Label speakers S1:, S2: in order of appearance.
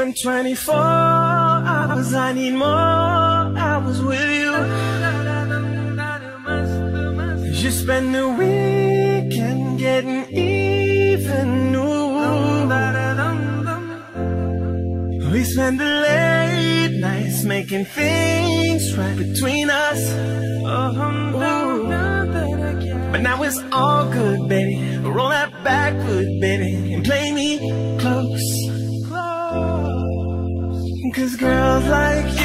S1: In 24 hours, I need more hours with you. You spend the weekend getting even. Ooh. We spend the late nights making things right between us. Ooh. But now it's all good, baby. Roll that backwood, baby, and play me close. Cause girls like